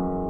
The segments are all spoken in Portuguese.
Música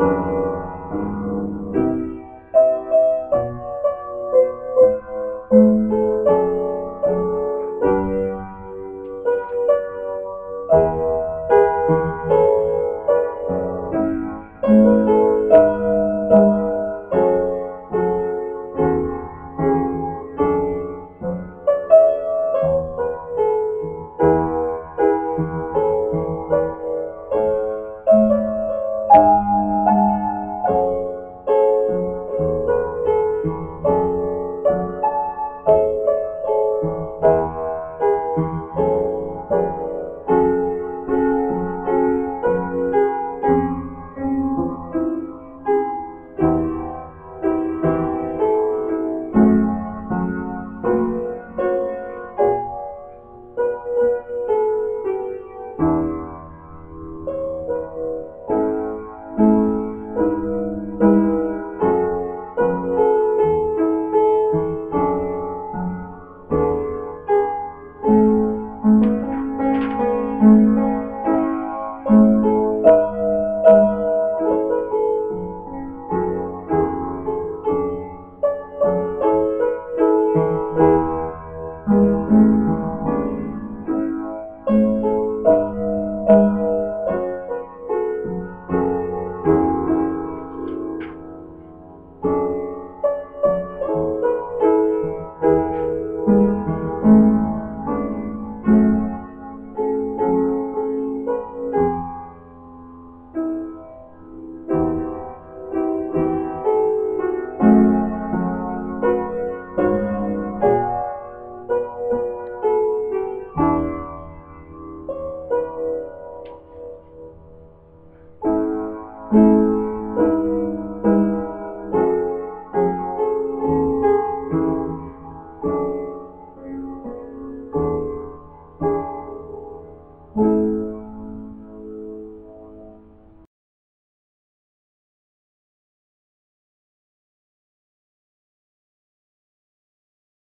Música